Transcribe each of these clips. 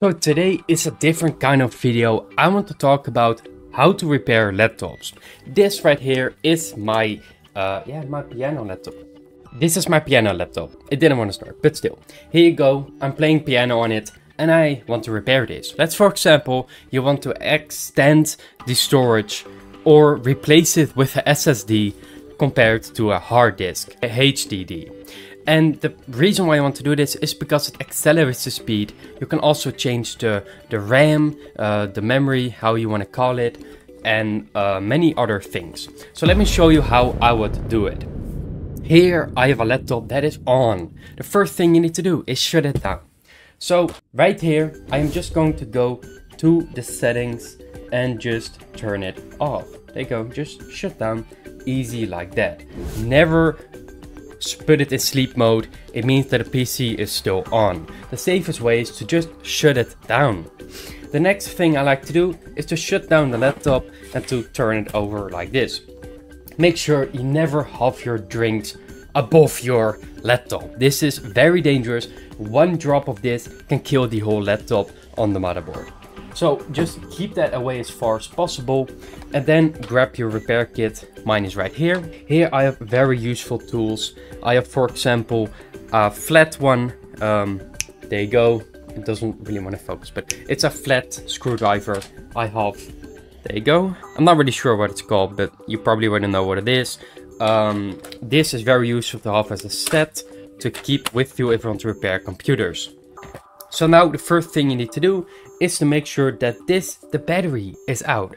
So today is a different kind of video. I want to talk about how to repair laptops. This right here is my, uh, yeah, my piano laptop. This is my piano laptop. It didn't want to start, but still. Here you go. I'm playing piano on it and I want to repair this. Let's for example, you want to extend the storage or replace it with a SSD compared to a hard disk, a HDD. And the reason why I want to do this is because it accelerates the speed. You can also change the, the RAM, uh, the memory, how you want to call it, and uh, many other things. So let me show you how I would do it. Here I have a laptop that is on. The first thing you need to do is shut it down. So right here, I am just going to go to the settings and just turn it off. There you go, just shut down, easy like that. Never put it in sleep mode, it means that the PC is still on. The safest way is to just shut it down. The next thing I like to do is to shut down the laptop and to turn it over like this. Make sure you never have your drinks above your laptop. This is very dangerous. One drop of this can kill the whole laptop on the motherboard. So just keep that away as far as possible and then grab your repair kit. Mine is right here. Here I have very useful tools. I have, for example, a flat one. Um, there you go. It doesn't really want to focus, but it's a flat screwdriver. I have, there you go. I'm not really sure what it's called, but you probably wouldn't know what it is. Um, this is very useful to have as a set to keep with you if you want to repair computers. So now the first thing you need to do is to make sure that this, the battery is out.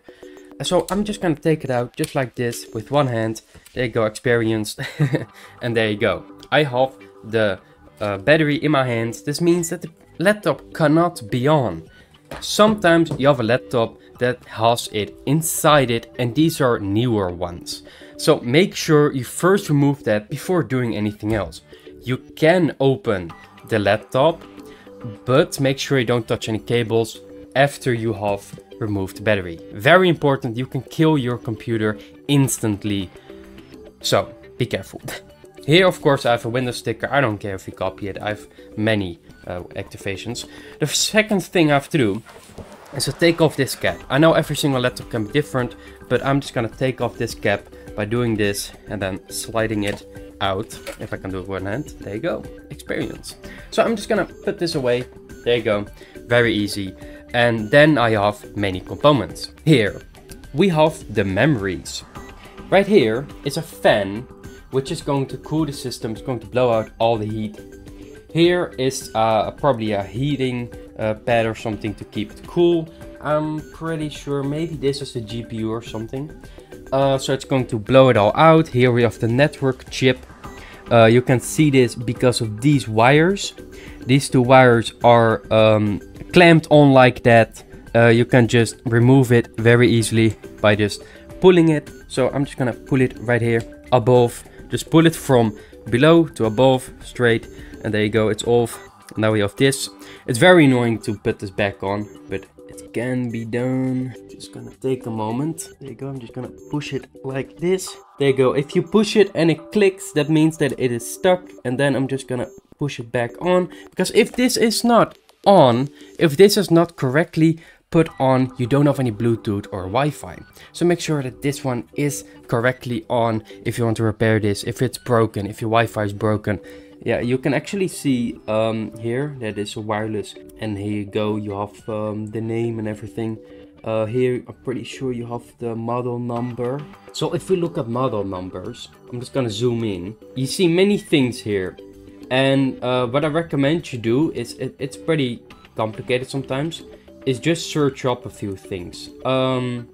So I'm just gonna take it out just like this with one hand. There you go, experienced. and there you go. I have the uh, battery in my hands. This means that the laptop cannot be on. Sometimes you have a laptop that has it inside it and these are newer ones. So make sure you first remove that before doing anything else. You can open the laptop but make sure you don't touch any cables after you have removed the battery. Very important, you can kill your computer instantly. So, be careful. Here, of course, I have a Windows sticker. I don't care if you copy it. I have many uh, activations. The second thing I have to do is to take off this cap. I know every single laptop can be different, but I'm just gonna take off this cap by doing this and then sliding it out. If I can do it with one hand, there you go, experience. So I'm just gonna put this away, there you go, very easy. And then I have many components. Here, we have the memories. Right here is a fan, which is going to cool the system, it's going to blow out all the heat. Here is uh, probably a heating uh, pad or something to keep it cool. I'm pretty sure maybe this is a GPU or something. Uh, so it's going to blow it all out. Here we have the network chip uh, you can see this because of these wires. These two wires are um, clamped on like that. Uh, you can just remove it very easily by just pulling it. So I'm just gonna pull it right here above. Just pull it from below to above straight and there you go it's off now we have this it's very annoying to put this back on but it can be done. Just gonna take a moment. There you go i'm just gonna push it like this. There you go if you push it and it clicks that means that it is stuck and then i'm just gonna push it back on. Because if this is not on if this is not correctly put on you don't have any bluetooth or wi-fi. So make sure that this one is correctly on if you want to repair this. If it's broken if your wi-fi is broken yeah you can actually see um, here that is a wireless and here you go you have um, the name and everything. Uh, here I'm pretty sure you have the model number. So if we look at model numbers I'm just gonna zoom in. You see many things here. And uh, what I recommend you do is it, it's pretty complicated sometimes is just search up a few things. Um,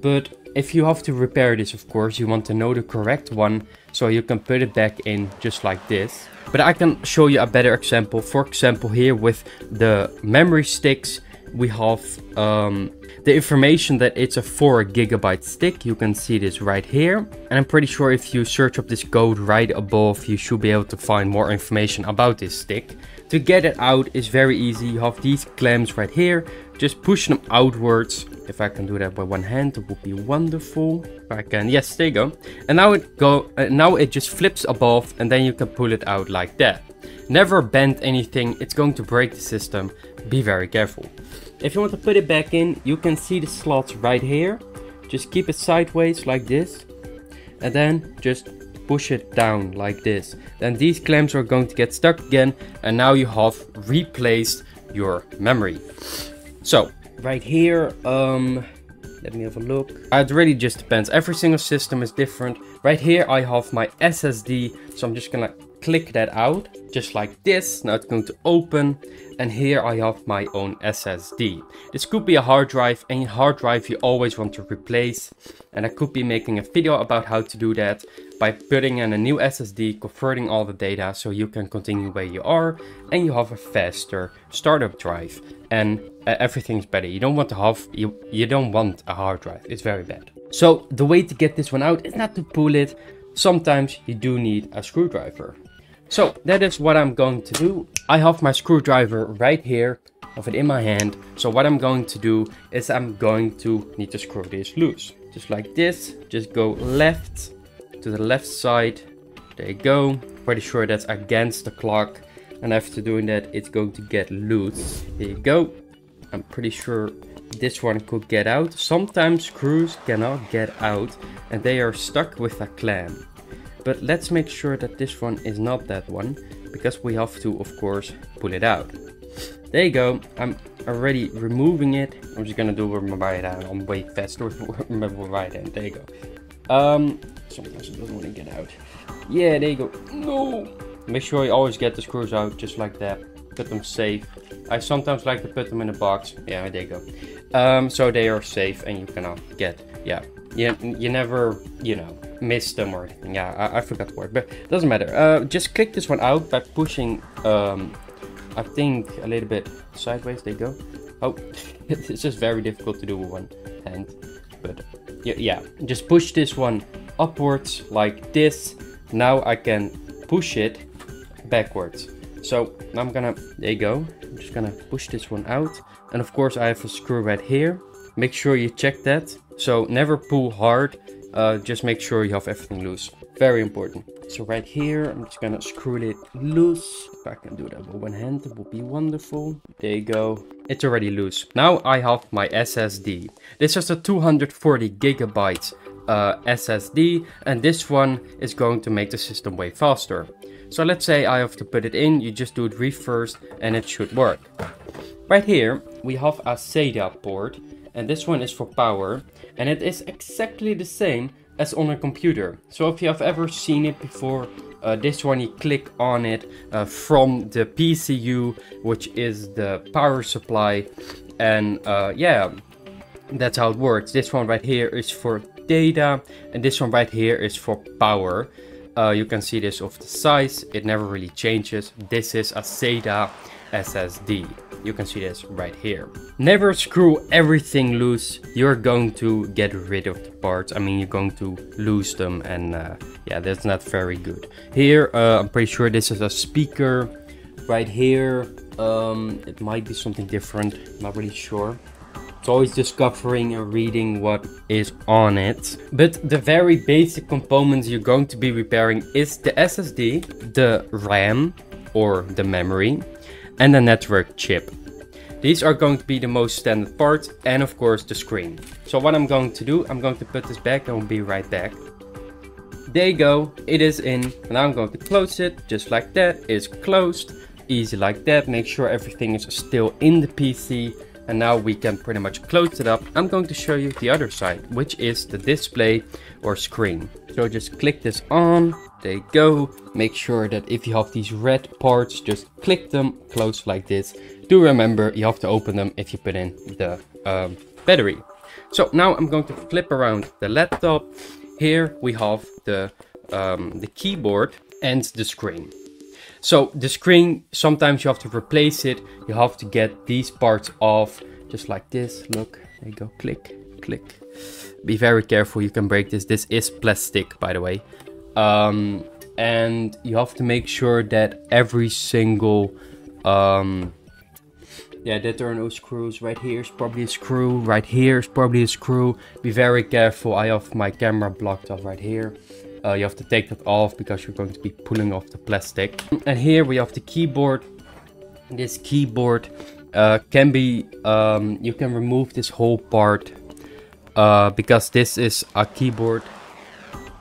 but if you have to repair this, of course, you want to know the correct one so you can put it back in just like this. But I can show you a better example. For example, here with the memory sticks, we have um, the information that it's a 4 gigabyte stick. You can see this right here. And I'm pretty sure if you search up this code right above, you should be able to find more information about this stick. To get it out is very easy. You have these clamps right here. Just push them outwards. If I can do that by one hand, it would be wonderful. If I can, yes, there you go. And now it go. Uh, now it just flips above, and then you can pull it out like that. Never bend anything. It's going to break the system. Be very careful. If you want to put it back in, you can see the slots right here. Just keep it sideways like this. And then just push it down like this. Then these clamps are going to get stuck again and now you have replaced your memory. So right here, um, let me have a look. It really just depends. Every single system is different. Right here I have my SSD, so I'm just gonna click that out just like this. Now it's going to open and here I have my own SSD. This could be a hard drive, any hard drive you always want to replace and I could be making a video about how to do that by putting in a new SSD, converting all the data so you can continue where you are and you have a faster startup drive and uh, everything's better. You don't want to have, you, you don't want a hard drive, it's very bad. So the way to get this one out is not to pull it, sometimes you do need a screwdriver. So that is what I'm going to do. I have my screwdriver right here, of it in my hand. So what I'm going to do is I'm going to need to screw this loose. Just like this, just go left to the left side. There you go. Pretty sure that's against the clock. And after doing that, it's going to get loose. There you go. I'm pretty sure this one could get out. Sometimes screws cannot get out and they are stuck with a clamp. But let's make sure that this one is not that one, because we have to, of course, pull it out. There you go, I'm already removing it. I'm just gonna do it with my right hand, I'm way faster with my right hand, there you go. Um, sometimes it doesn't want to get out. Yeah, there you go. No! Make sure you always get the screws out, just like that. Put them safe. I sometimes like to put them in a box. Yeah, there you go. Um, so they are safe and you cannot get, yeah, you, you never, you know, miss them or anything. Yeah, I, I forgot the word, but it doesn't matter. Uh, just click this one out by pushing, um, I think a little bit sideways. They go. Oh, it's just very difficult to do with one hand, but yeah, yeah, just push this one upwards like this. Now I can push it backwards. So I'm gonna, there you go. I'm just gonna push this one out. And of course I have a screw right here. Make sure you check that so never pull hard, uh, just make sure you have everything loose. Very important. So right here, I'm just gonna screw it loose. If I can do that with one hand, it would be wonderful. There you go. It's already loose. Now I have my SSD. This is a 240 gigabytes uh, SSD and this one is going to make the system way faster. So let's say I have to put it in, you just do it reverse and it should work. Right here we have a SATA port and this one is for power and it is exactly the same as on a computer. So if you have ever seen it before, uh, this one you click on it uh, from the PCU, which is the power supply. And uh, yeah, that's how it works. This one right here is for data and this one right here is for power. Uh, you can see this of the size, it never really changes. This is a SATA SSD. You can see this right here. Never screw everything loose. You're going to get rid of the parts. I mean, you're going to lose them and uh, yeah, that's not very good. Here, uh, I'm pretty sure this is a speaker. Right here, um, it might be something different. Not really sure. It's always discovering and reading what is on it. But the very basic components you're going to be repairing is the SSD, the RAM or the memory, and the network chip. These are going to be the most standard parts and of course the screen. So what I'm going to do, I'm going to put this back and we'll be right back. There you go, it is in. Now I'm going to close it just like that. It's closed, easy like that. Make sure everything is still in the PC and now we can pretty much close it up. I'm going to show you the other side, which is the display or screen. So just click this on, there you go. Make sure that if you have these red parts, just click them close like this. Do remember you have to open them if you put in the um, battery. So now I'm going to flip around the laptop. Here we have the, um, the keyboard and the screen. So the screen, sometimes you have to replace it. You have to get these parts off just like this. Look, there you go, click, click. Be very careful, you can break this. This is plastic, by the way. Um, and you have to make sure that every single Um, yeah, that there are no screws. Right here is probably a screw. Right here is probably a screw. Be very careful. I have my camera blocked off right here. Uh, you have to take that off because you're going to be pulling off the plastic. And here we have the keyboard. This keyboard uh, can be, um, you can remove this whole part uh, because this is a keyboard.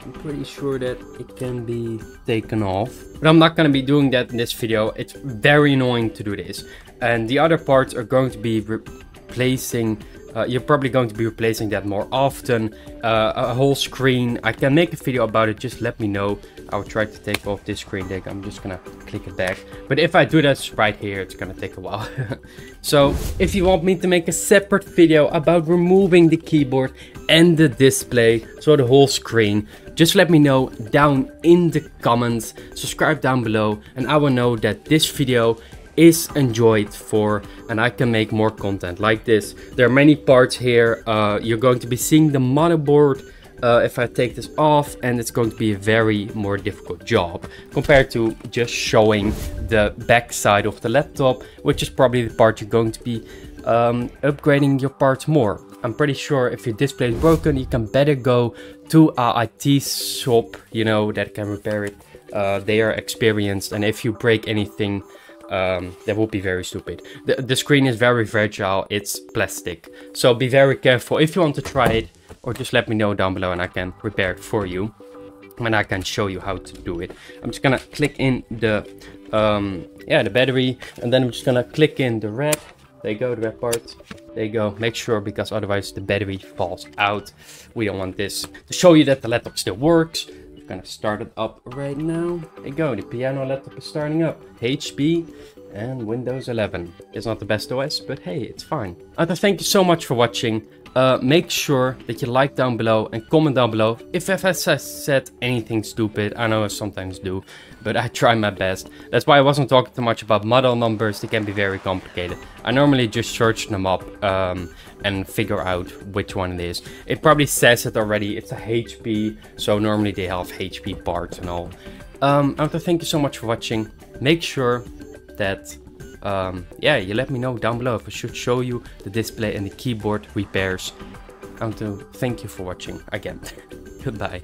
I'm pretty sure that it can be taken off. But I'm not going to be doing that in this video. It's very annoying to do this. And the other parts are going to be replacing uh, you're probably going to be replacing that more often. Uh, a whole screen, I can make a video about it, just let me know. I will try to take off this screen deck, I'm just gonna click it back. But if I do that right here, it's gonna take a while. so if you want me to make a separate video about removing the keyboard and the display, so the whole screen, just let me know down in the comments, subscribe down below, and I will know that this video is enjoyed for and I can make more content like this. There are many parts here. Uh, you're going to be seeing the motherboard uh, if I take this off and it's going to be a very more difficult job compared to just showing the back side of the laptop which is probably the part you're going to be um, upgrading your parts more. I'm pretty sure if your display is broken you can better go to a IT shop you know that can repair it. Uh, they are experienced and if you break anything um, that would be very stupid. The, the screen is very fragile, it's plastic. So be very careful if you want to try it or just let me know down below and I can repair it for you. And I can show you how to do it. I'm just gonna click in the, um, yeah, the battery and then I'm just gonna click in the red. There you go, the red part. There you go. Make sure because otherwise the battery falls out. We don't want this. To show you that the laptop still works, gonna start it up right now. There you go, the piano laptop is starting up. HP and Windows 11. It's not the best OS, but hey, it's fine. Other thank you so much for watching. Uh, make sure that you like down below and comment down below if I've said anything stupid. I know I sometimes do, but I try my best. That's why I wasn't talking too much about model numbers. They can be very complicated. I normally just search them up um, and figure out which one it is. It probably says it already. It's a HP, so normally they have HP parts and all. Um, I want to thank you so much for watching. Make sure that um, yeah, you let me know down below if I should show you the display and the keyboard repairs. I want to thank you for watching again. Goodbye.